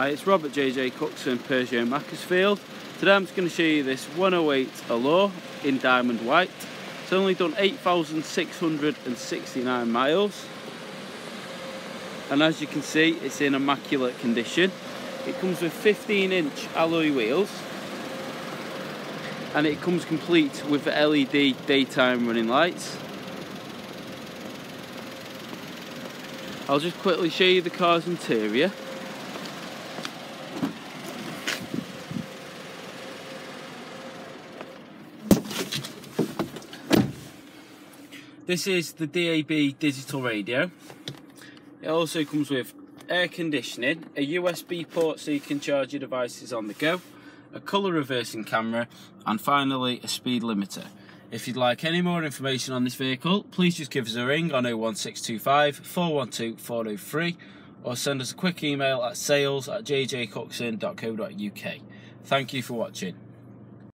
Hi, it's Robert JJ Cookson, Peugeot Macclesfield. Today I'm just going to show you this 108 Allure in diamond white. It's only done 8,669 miles. And as you can see, it's in immaculate condition. It comes with 15 inch alloy wheels. And it comes complete with LED daytime running lights. I'll just quickly show you the car's interior. This is the DAB digital radio. It also comes with air conditioning, a USB port so you can charge your devices on the go, a colour reversing camera, and finally a speed limiter. If you'd like any more information on this vehicle, please just give us a ring on 01625 412 403 or send us a quick email at sales at jjcookson.co.uk. Thank you for watching.